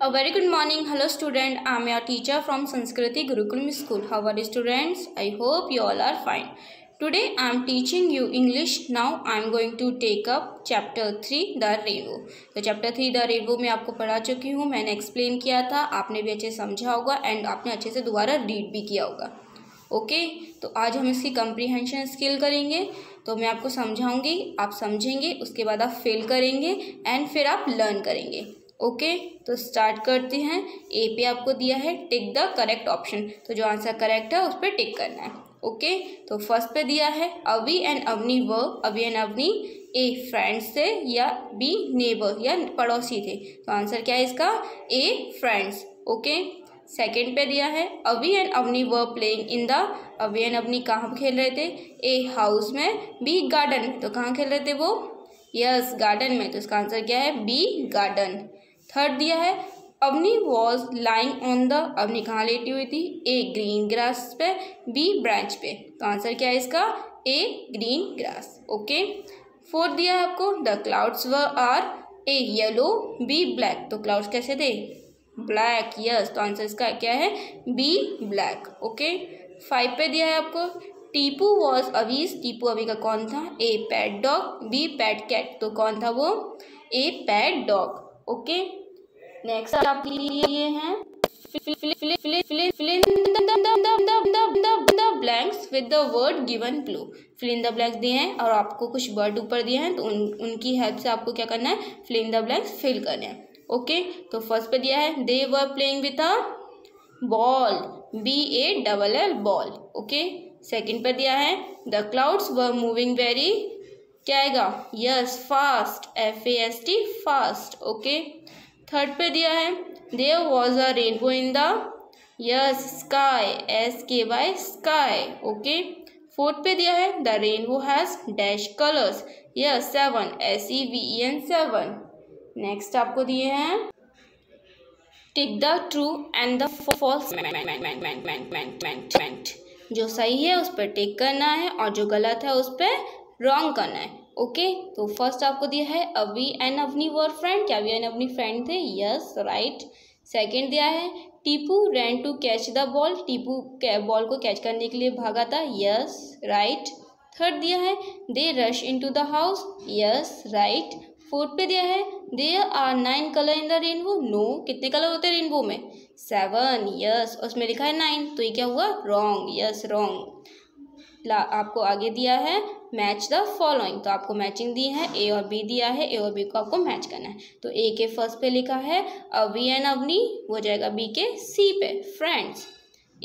A very good morning. Hello student. I am your teacher from Sanskriti Gurukulam School. How are you students? I hope you all are fine. Today I am teaching you English. Now I am going to take up chapter 3 The Rainbow. तो chapter 3 The Rainbow में आपको पढ़ा चुकी हूँ मैंने explain किया था आपने भी अच्छे समझा होगा एंड आपने अच्छे से दोबारा रीड भी किया होगा ओके okay? तो आज हम इसकी कंप्रीहेंशन स्किल करेंगे तो मैं आपको समझाऊँगी आप समझेंगे उसके बाद आप फेल करेंगे एंड फिर आप लर्न करेंगे ओके? तो स्टार्ट करते हैं। ए पे आपको दिया है टिक द करेक्ट ऑप्शन तो जो आंसर करेक्ट है, उस पर टिक करना है। ओके? तो फ़र्स्ट पे दिया है Avi and Avni were Avi and Avni a friends थे या बी नेबर या पड़ोसी थे। तो आंसर क्या है इसका? ए फ्रेंड्स ओके? सेकेंड पे दिया है Avi and Avni were playing in the Avi and Avni कहाँ खेल रहे थे? ए हाउस में बी गार्डन तो कहाँ खेल रहे थे वो? यस गार्डन में। तो इसका आंसर क्या है? बी गार्डन थर्ड दिया है, Avni was lying on the Avni कहाँ लेटी हुई थी? ए ग्रीन ग्रास पे बी ब्रांच पे। तो आंसर क्या है इसका? A green grass okay fourth दिया है आपको the clouds were are a yellow b black तो क्लाउड्स कैसे थे? ब्लैक यस तो आंसर इसका क्या है? बी ब्लैक ओके फाइव पे दिया है आपको, टीपू वॉज़ अवीज टीपू अभी का कौन था? A pet dog b pet cat तो कौन था वो? A pet dog okay? Next आपके लिए ये हैं blanks with the word given below fill in the blanks दिए हैं और आपको कुछ वर्ड ऊपर दिए हैं तो उन, उनकी हेल्प से आपको क्या करना है? Fill in the blanks fill करने हैं। ओके? तो फ़र्स्ट पे दिया है they were playing with a ball b a double l ball okay? Second पे दिया है the clouds were moving very क्या आएगा? Yes fast f a s t fast okay third पे दिया है there was a rainbow in the yes sky s k y sky okay fourth पे दिया है the rainbow has dash colours yes seven s e v e n seven next आपको दिए हैं tick the true and the false जो सही है उस पर टिक करना है और जो गलत है उस पर रॉन्ग करना है। ओके तो फ़र्स्ट आपको दिया है Avi and Avni were friend क्या अवी एंड अवनी फ्रेंड थे? यस राइट सेकंड दिया है Tipu ran to catch the ball Tipu ball को कैच करने के लिए भागा था. यस राइट थर्ड दिया है they rush into the house yes right fourth पे दिया है they are nine colour in the rainbow no कितने कलर होते हैं रेनबो में? सेवन यस उसमें लिखा है नाइन तो ये क्या हुआ? रॉन्ग यस रॉन्ग आपको आगे दिया है मैच द फॉलोइंग तो आपको मैचिंग दी है ए और बी दिया है ए और बी को आपको मैच करना है. तो ए के फ़र्स्ट पे लिखा है, अवी एंड अवनी हो जाएगा बी के सी पे फ्रेंड्स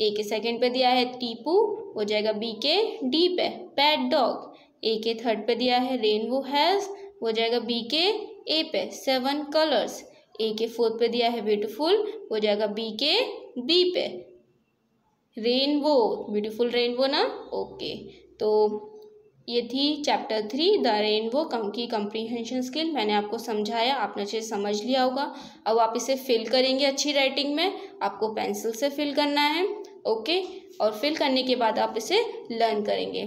ए के सेकंड पे दिया है टीपू हो जाएगा बी के डी पे पैट डॉग ए के थर्ड पे दिया है रेनबो हैज़ हो जाएगा बी के ए पे सेवन कलर्स ए के फोर्थ पे दिया है ब्यूटीफुल हो जाएगा बी के बी पे रेनबो ब्यूटीफुल रेनबो ना? ओके तो ये थी चैप्टर थ्री द रेनबो कम की कंप्रीहेंशन स्किल मैंने आपको समझाया, आपने अच्छे समझ लिया होगा। अब आप इसे फिल करेंगे अच्छी राइटिंग में। आपको पेंसिल से फिल करना है ओके और फिल करने के बाद आप इसे लर्न करेंगे।